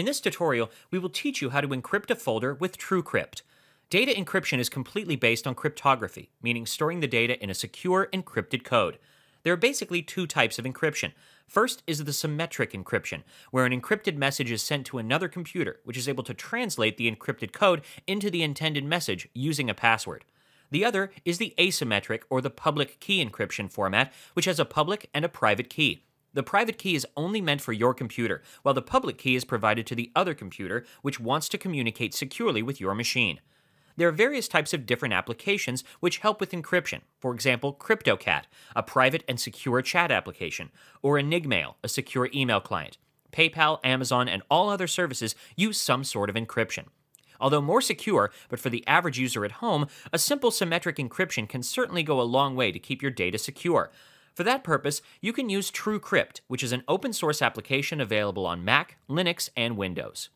In this tutorial, we will teach you how to encrypt a folder with TrueCrypt. Data encryption is completely based on cryptography, meaning storing the data in a secure encrypted code. There are basically two types of encryption. First is the symmetric encryption, where an encrypted message is sent to another computer, which is able to translate the encrypted code into the intended message using a password. The other is the asymmetric or the public key encryption format, which has a public and a private key. The private key is only meant for your computer, while the public key is provided to the other computer which wants to communicate securely with your machine. There are various types of different applications which help with encryption. For example, CryptoCat, a private and secure chat application, or Enigmail, a secure email client. PayPal, Amazon, and all other services use some sort of encryption. Although more secure, but for the average user at home, a simple symmetric encryption can certainly go a long way to keep your data secure. For that purpose, you can use TrueCrypt, which is an open source application available on Mac, Linux, and Windows.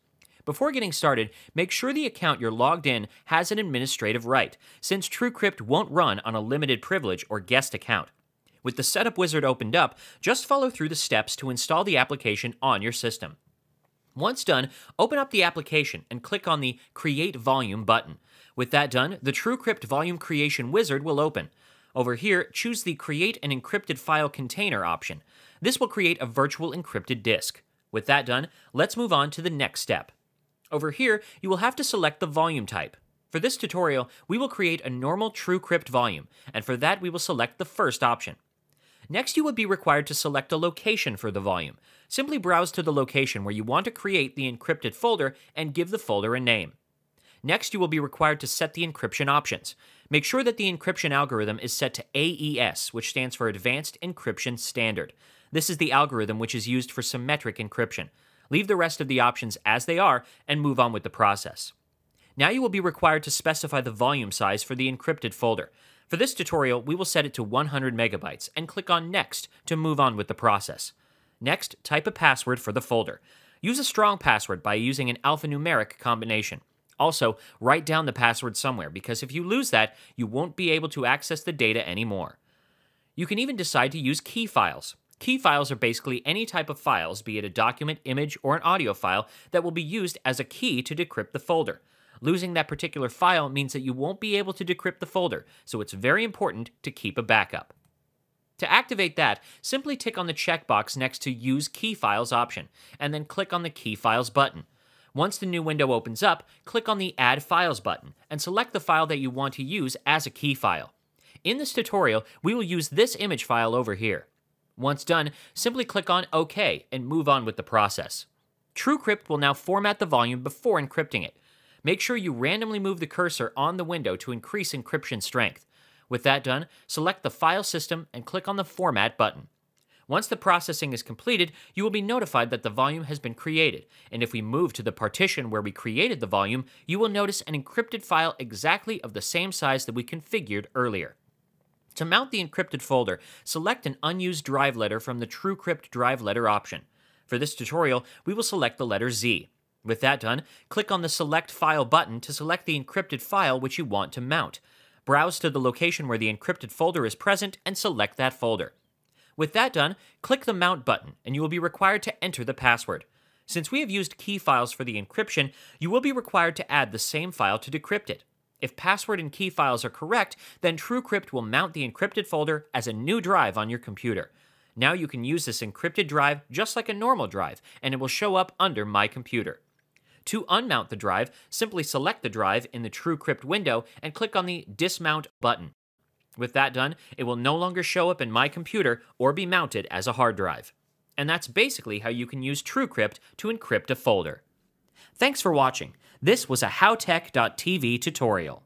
Before getting started, make sure the account you're logged in has an administrative right, since TrueCrypt won't run on a limited privilege or guest account. With the setup wizard opened up, just follow through the steps to install the application on your system. Once done, open up the application and click on the Create Volume button. With that done, the TrueCrypt Volume Creation Wizard will open. Over here, choose the Create an Encrypted File Container option. This will create a virtual encrypted disk. With that done, let's move on to the next step. Over here, you will have to select the volume type. For this tutorial, we will create a normal TrueCrypt volume, and for that we will select the first option. Next, you would be required to select a location for the volume. Simply browse to the location where you want to create the encrypted folder and give the folder a name. Next, you will be required to set the encryption options. Make sure that the encryption algorithm is set to AES, which stands for Advanced Encryption Standard. This is the algorithm which is used for symmetric encryption. Leave the rest of the options as they are and move on with the process. Now you will be required to specify the volume size for the encrypted folder. For this tutorial, we will set it to 100 megabytes and click on Next to move on with the process. Next, type a password for the folder. Use a strong password by using an alphanumeric combination. Also, write down the password somewhere because if you lose that, you won't be able to access the data anymore. You can even decide to use key files. Key files are basically any type of files, be it a document, image, or an audio file, that will be used as a key to decrypt the folder. Losing that particular file means that you won't be able to decrypt the folder, so it's very important to keep a backup. To activate that, simply tick on the checkbox next to Use Key Files option, and then click on the Key Files button. Once the new window opens up, click on the Add Files button, and select the file that you want to use as a key file. In this tutorial, we will use this image file over here. Once done, simply click on OK and move on with the process. TrueCrypt will now format the volume before encrypting it. Make sure you randomly move the cursor on the window to increase encryption strength. With that done, select the file system and click on the Format button. Once the processing is completed, you will be notified that the volume has been created, and if we move to the partition where we created the volume, you will notice an encrypted file exactly of the same size that we configured earlier. To mount the encrypted folder, select an unused drive letter from the TrueCrypt drive letter option. For this tutorial, we will select the letter Z. With that done, click on the Select File button to select the encrypted file which you want to mount. Browse to the location where the encrypted folder is present and select that folder. With that done, click the Mount button and you will be required to enter the password. Since we have used key files for the encryption, you will be required to add the same file to decrypt it. If password and key files are correct, then TrueCrypt will mount the encrypted folder as a new drive on your computer. Now you can use this encrypted drive just like a normal drive, and it will show up under My Computer. To unmount the drive, simply select the drive in the TrueCrypt window and click on the Dismount button. With that done, it will no longer show up in My Computer or be mounted as a hard drive. And that's basically how you can use TrueCrypt to encrypt a folder. Thanks for watching. This was a HowTech.tv tutorial.